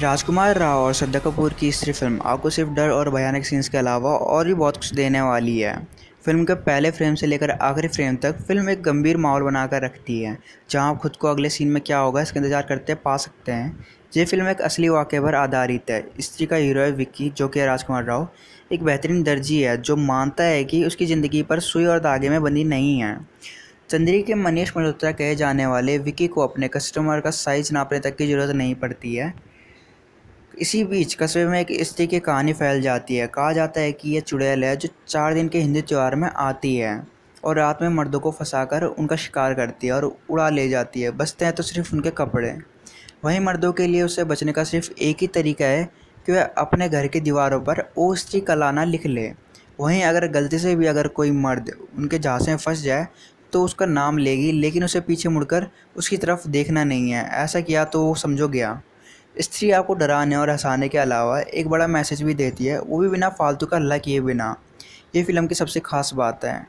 राजकुमार राव और श्रद्धा कपूर की इस फ़िल्म, आपको सिर्फ़ डर और भयानक सीन्स के अलावा और भी बहुत कुछ देने वाली है। फ़िल्म के पहले फ्रेम से लेकर आखिरी फ्रेम तक फ़िल्म एक गंभीर माहौल बनाकर रखती है, जहाँ आप खुद को अगले सीन में क्या होगा इसका इंतज़ार करते पा सकते हैं। ये फ़िल्म एक असली वाक़े पर आधारित है। स्त्री का हीरो है विक्की, जो कि राजकुमार राव। एक बेहतरीन दर्जी है, जो मानता है कि उसकी ज़िंदगी पर सुई और धागे में बंदी नहीं है। चंद्री के मनीष मल्होत्रा कहे जाने वाले विकी को अपने कस्टमर का साइज़ नापने तक की ज़रूरत नहीं पड़ती है। इसी बीच कस्बे में एक स्त्री की कहानी फैल जाती है। कहा जाता है कि यह चुड़ैल है जो चार दिन के हिंदू त्यौहार में आती है और रात में मर्दों को फंसाकर उनका शिकार करती है और उड़ा ले जाती है। बचते हैं तो सिर्फ़ उनके कपड़े। वहीं मर्दों के लिए उससे बचने का सिर्फ़ एक ही तरीका है कि वह अपने घर की दीवारों पर ओ स्त्री कलाना लिख ले। वहीं अगर गलती से भी अगर कोई मर्द उनके झांसे में फंस जाए तो उसका नाम लेगी, लेकिन उसे पीछे मुड़कर उसकी तरफ़ देखना नहीं है। ऐसा किया तो वो समझो गया। स्त्री आपको डराने और हंसाने के अलावा एक बड़ा मैसेज भी देती है, वो भी बिना फालतू का हल्ला किए बिना। ये फ़िल्म की सबसे ख़ास बात है।